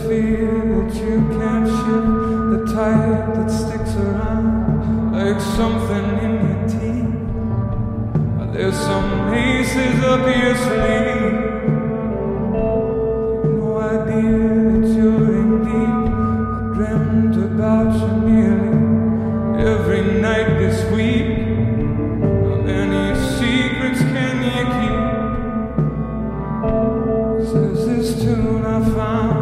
fear that you can't shift, the tide that sticks around like something in your teeth. There's some aces up your sleeve. No idea that you're in deep. I dreamt about you nearly every night this week. How many secrets can you keep? Says this tune I found.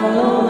follow